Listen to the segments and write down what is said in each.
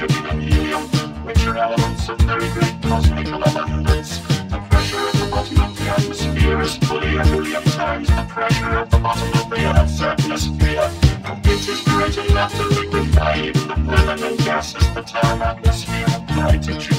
which are elements of very great abundance. The pressure at the bottom of the atmosphere is fully times the pressure at the bottom of the Earth's atmosphere. And it is great enough to liquefy the permanent gases that our atmosphere apply to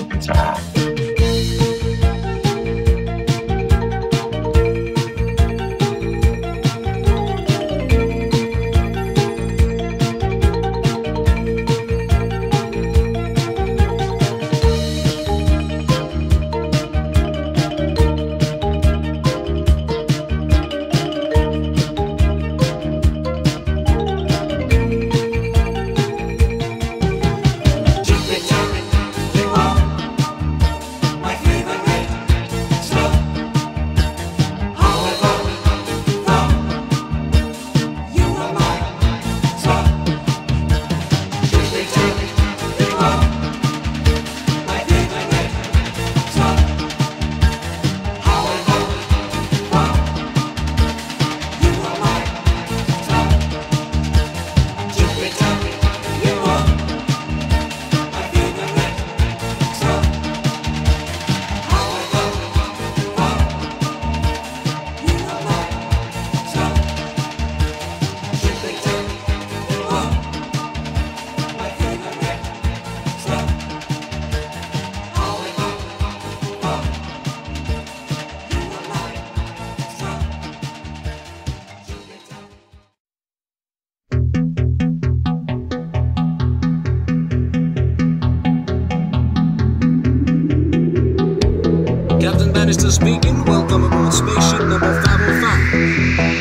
Bannister speaking. Welcome aboard spaceship number 505.